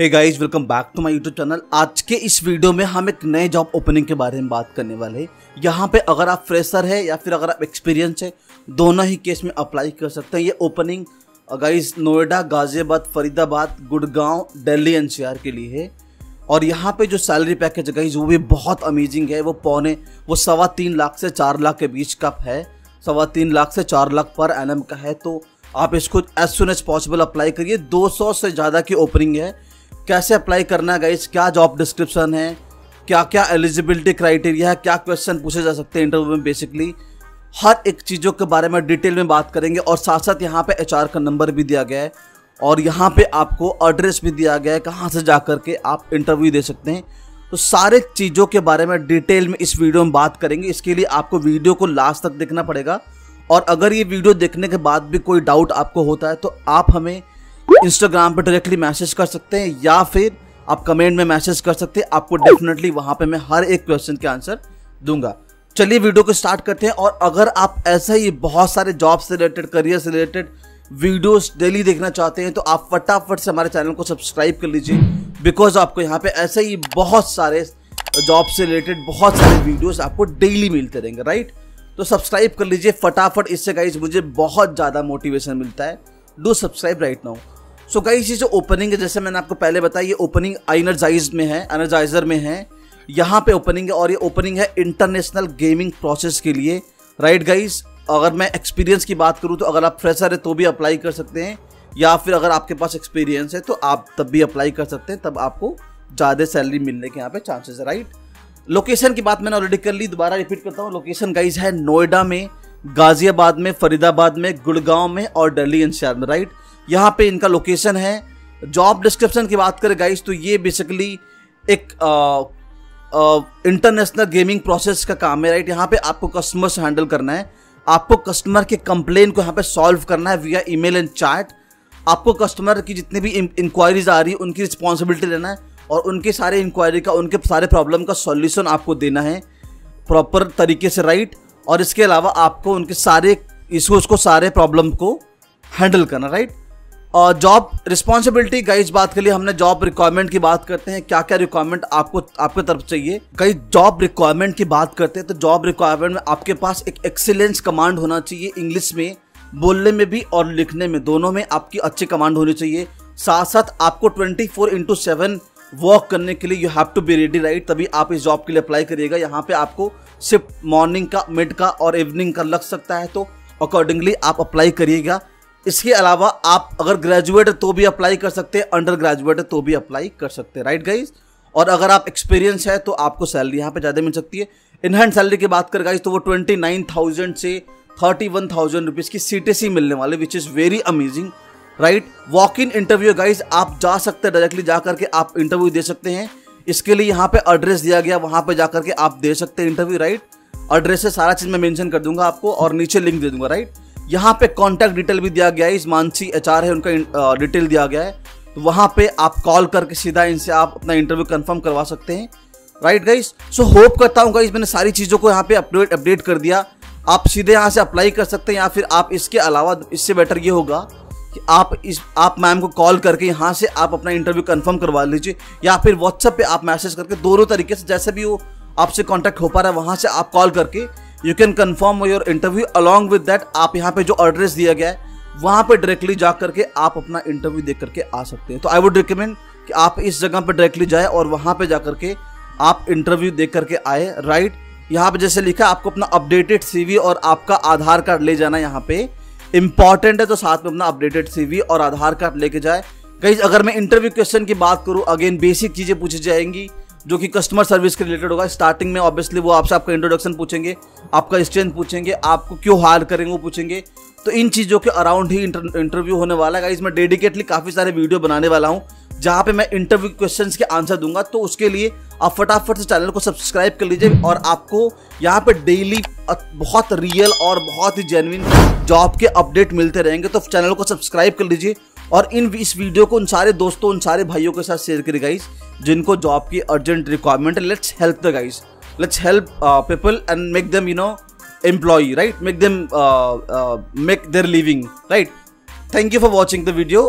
Hey guys welcome back to my YouTube channel आज के इस वीडियो में हम एक नए जॉब ओपनिंग के बारे में बात करने वाले हैं। यहाँ पे अगर आप फ्रेशर है या फिर अगर आप एक्सपीरियंस है, दोनों ही केस में अप्लाई कर सकते हैं। ये opening guys Noida, Ghaziabad, Faridabad, Gurgaon, Delhi, NCR के लिए है। और यहाँ पे जो सैलरी पैकेज है गाइस वो भी बहुत अमेजिंग है। वो पौने, वो सवा तीन लाख से चार लाख के बीच का है। सवा तीन लाख से चार लाख पर एनएम का है। तो आप इसको as soon as possible apply करिए। 200 से ज़्यादा की ओपनिंग है। कैसे अप्लाई करना है गाइस क्या जॉब डिस्क्रिप्शन है? क्या क्या एलिजिबिलिटी क्राइटेरिया है? क्या क्वेश्चन पूछे जा सकते हैं इंटरव्यू में बेसिकली हर एक चीज़ों के बारे में डिटेल में बात करेंगे और साथ साथ यहाँ पे एचआर का नंबर भी दिया गया है और यहाँ पे आपको एड्रेस भी दिया गया है कहाँ से जा कर के आप इंटरव्यू दे सकते हैं। तो सारे चीज़ों के बारे में डिटेल में इस वीडियो में बात करेंगे। इसके लिए आपको वीडियो को लास्ट तक देखना पड़ेगा और अगर ये वीडियो देखने के बाद भी कोई डाउट आपको होता है तो आप हमें इंस्टाग्राम पे डायरेक्टली मैसेज कर सकते हैं, या फिर आप कमेंट में मैसेज कर सकते हैं, आपको डेफिनेटली वहाँ पे मैं हर एक क्वेश्चन के आंसर दूँगा। चलिए वीडियो को स्टार्ट करते हैं, और अगर आप ऐसा ही बहुत सारे जॉब से रिलेटेड करियर से रिलेटेड वीडियोस डेली देखना चाहते हैं तो आप फटाफट से हमारे चैनल को सब्सक्राइब कर लीजिए। बिकॉज़ आपको यहाँ पे ऐसे ही बहुत सारे जॉब से रिलेटेड बहुत सारे वीडियोस आपको डेली मिलते रहेंगे राइट तो सब्सक्राइब कर लीजिए, फटाफट इससे गाइज़ मुझे बहुत ज़्यादा मोटिवेशन मिलता है। Do subscribe right now so guys ये जो ओपनिंग है, जैसे मैंने आपको पहले बताया, ये ओपनिंग एनर्जाइज में है एनर्जाइजर में है, यहाँ पे ओपनिंग है और ये ओपनिंग है इंटरनेशनल गेमिंग प्रोसेस के लिए। राइट गाइज़ अगर मैं एक्सपीरियंस की बात करूँ तो अगर आप फ्रेशर है तो भी अप्लाई कर सकते हैं, या फिर अगर आपके पास एक्सपीरियंस है तो आप तब भी अप्लाई कर सकते हैं, तब आपको ज़्यादा सैलरी मिलने के यहाँ पे चांसेस है राइट लोकेशन की बात मैंने ऑलरेडी कर ली, दोबारा रिपीट करता हूँ। लोकेशन गाइज़ है नोएडा में, गाजियाबाद में, फरीदाबाद में, गुड़गांव में और दिल्ली, एनसीआर में राइट यहाँ पे इनका लोकेशन है। जॉब डिस्क्रिप्शन की बात करें गाइज़ तो ये बेसिकली एक इंटरनेशनल गेमिंग प्रोसेस का काम है राइट यहाँ पे आपको कस्टमर से हैंडल करना है। आपको कस्टमर के कंप्लेन को यहाँ पे सॉल्व करना है विया ईमेल एंड चैट आपको कस्टमर की जितनी भी इंक्वायरीज आ रही है, उनकी रिस्पॉन्सिबिलिटी लेना है और उनके सारे इंक्वायरी का, उनके सारे प्रॉब्लम का सॉल्यूशन आपको देना है प्रॉपर तरीके से राइट और इसके अलावा आपको उनके सारे इशूज़ को, सारे प्रॉब्लम को हैंडल करना राइट और जॉब रिस्पॉन्सिबिलिटी गाइज़ बात के लिए हमने जॉब रिक्वायरमेंट की बात करते हैं। क्या क्या रिक्वायरमेंट आपको, आपके तरफ़ चाहिए? कई जॉब रिक्वायरमेंट की बात करते हैं तो जॉब रिक्वायरमेंट में आपके पास एक एक्सीलेंस कमांड होना चाहिए इंग्लिश में, बोलने में भी और लिखने में। दोनों में आपकी अच्छी कमांड होनी चाहिए। साथ साथ आपको twenty four into seven work करने के लिए you have to be ready right तभी आप इस जॉब के लिए अप्लाई करिएगा। यहाँ पे आपको सिर्फ़ मॉर्निंग का मिड का और इवनिंग का लग सकता है। तो अकॉर्डिंगली आप अप्लाई करिएगा। इसके अलावा आप अगर ग्रेजुएट तो भी अप्लाई कर सकते हैं अंडर ग्रेजुएट तो भी अप्लाई कर सकते हैं राइट गाइज़ और अगर आप एक्सपीरियंस है तो आपको सैलरी यहाँ पे ज़्यादा मिल सकती है। इनहैंड सैलरी की बात कर गाइज़ तो वो ट्वेंटी नाइन थाउज़ेंड से थर्टी वन थाउज़ेंड रुपीज़ की सी टी सी मिलने वाले which is very amazing right walk in interview guys आप जा सकते हैं डायरेक्टली जा करके आप इंटरव्यू दे सकते हैं। इसके लिए यहाँ पे एड्रेस दिया गया, वहाँ पे जा करके आप दे सकते हैं इंटरव्यू राइट एड्रेस से सारा चीज़ मैं मेंशन कर दूँगा आपको और नीचे लिंक दे दूँगा राइट यहाँ पे कॉन्टैक्ट डिटेल भी दिया गया है। इस मानसी एच है, उनका डिटेल दिया गया है। तो वहाँ पे आप कॉल करके सीधा इनसे आप अपना इंटरव्यू कंफर्म करवा सकते हैं। राइट गाइस सो होप करता हूँ गाइस मैंने सारी चीज़ों को यहाँ पे अपडेट अपडेट कर दिया। आप सीधे यहाँ से अप्लाई कर सकते हैं या फिर आप इसके अलावा इससे बेटर ये होगा कि आप इस, आप मैम को कॉल करके यहाँ से आप अपना इंटरव्यू कंफर्म करवा लीजिए। या फिर व्हाट्सएप पे आप मैसेज करके दोनों तरीके से जैसे भी वो आपसे कांटेक्ट हो पा रहा है, वहाँ से आप कॉल करके you can confirm your interview along with that आप यहाँ पे जो एड्रेस दिया गया है, वहाँ पे डायरेक्टली जा करके आप अपना इंटरव्यू देख करके आ सकते हैं। तो आई वुड रिकमेंड कि आप इस जगह पे डायरेक्टली जाए और वहाँ पे जा करके आप इंटरव्यू देख करके आए राइट यहाँ पे जैसे लिखा, आपको अपना अपडेटेड सीवी और आपका आधार कार्ड ले जाना यहाँ पे। इंपॉर्टेंट है तो साथ में अपना अपडेटेड सीवी और आधार कार्ड लेके जाए। कहीं अगर मैं इंटरव्यू क्वेश्चन की बात करूँ अगेन बेसिक चीज़ें पूछी जाएँगी। जो कि कस्टमर सर्विस के रिलेटेड होगा। स्टार्टिंग में ऑब्वियसली वो आपसे आपका इंट्रोडक्शन पूछेंगे, आपका स्ट्रेंथ पूछेंगे, आपको क्यों हायर करेंगे वो पूछेंगे। तो इन चीज़ों के अराउंड ही इंटरव्यू होने वाला है। इसमें डेडिकेटली काफ़ी सारे वीडियो बनाने वाला हूँ, जहाँ पे मैं इंटरव्यू क्वेश्चंस के आंसर दूँगा। तो उसके लिए आप फटाफट से चैनल को सब्सक्राइब कर लीजिए और आपको यहाँ पे डेली बहुत रियल और बहुत ही जेनविन जॉब के अपडेट मिलते रहेंगे। तो चैनल को सब्सक्राइब कर लीजिए और इन इस वीडियो को उन सारे दोस्तों, उन सारे भाइयों के साथ शेयर करें गाइस जिनको जॉब की अर्जेंट रिक्वायरमेंट है let's help the guys let's help people and make them you know employ right make them make their living right thank you for watching the video